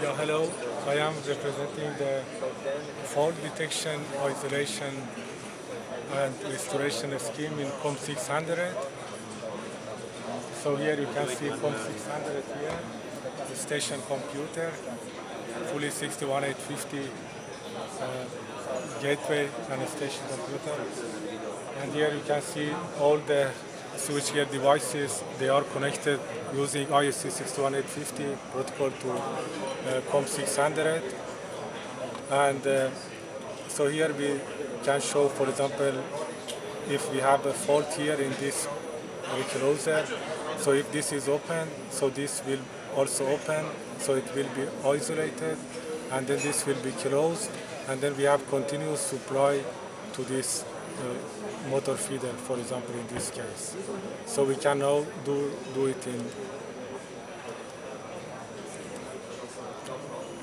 Yeah, hello. I am representing the fault detection, isolation, and restoration scheme in COM 600. So here you can see COM 600 here, the station computer, fully 61850 uh, gateway and station computer. And here you can see all the switchgear devices, they are connected using IEC 61850 protocol to uh, COM 600. And uh, so here we can show, for example, if we have a fault here in this recloser, so if this is open, so this will also open, so it will be isolated, and then this will be closed, and then we have continuous supply to this uh, motor feeder, for example, in this case. So we can now do, do it in.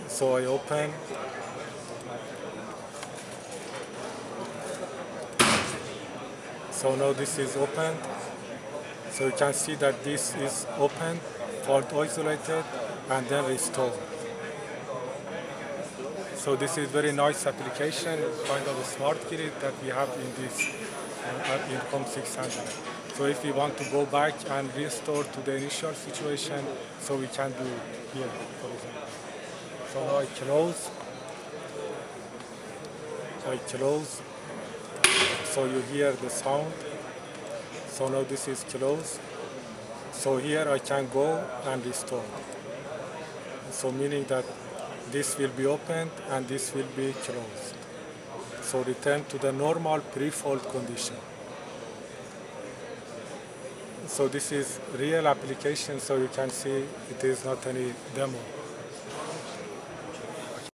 So I open. So now this is open. So you can see that this is open, fault isolated, and then restored. So this is very nice application, kind of a smart grid that we have in this in COM 600. So if we want to go back and restore to the initial situation, so we can do here, for example. So now I close. I close. So you hear the sound. So now this is closed. So here I can go and restore. So meaning that this will be opened and this will be closed. So return to the normal pre-fault condition. So this is real application, so you can see it is not any demo.